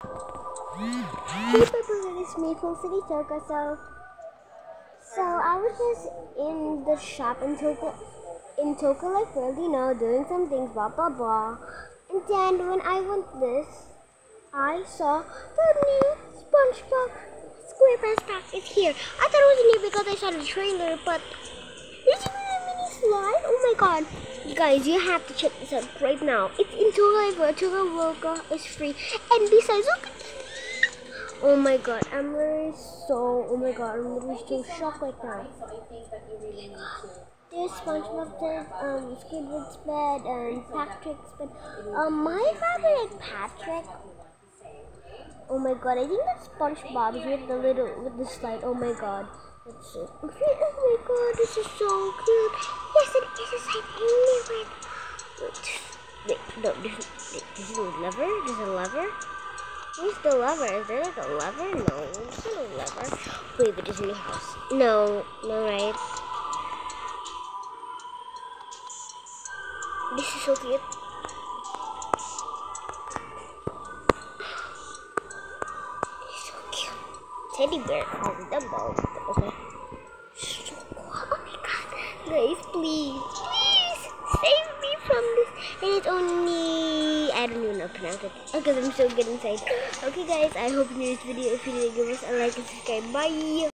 Hey people, it's from City Toca. So, so I was just in the shop in Toca, in Toca Life World, you know, doing some things, blah blah blah. And then when I went this, I saw the new SpongeBob SquarePants pack is here. I thought it was new because I saw the trailer, but it's even a mini slide. Oh my god. Guys, you have to check this out right now. It's in World. Toca World is free. And besides, look Oh my god, I'm really so, oh my god, I'm really so shocked right now. There's SpongeBob, there's um, Squidward's bed, and Patrick's bed. Um, my favorite Patrick. Oh my god, I think that's SpongeBob's with the little, with the slide. Oh my god. That's cute. Oh my god, this is so cute. Yes, it is a slide. I knew it. Wait, no, this, this is a lever? This is a lever? Where's the lever? Is there like a lever? No, there's not a lever. Wait, but there's a new house. No, no, right? This is so cute. It's so cute. Teddy bear on Dumbo. Okay. Oh my god. Guys, please, it's only, I don't even know how to pronounce it. Because I'm so good inside. Okay guys, I hope you enjoyed this video. If you did, give us a like and subscribe. Bye.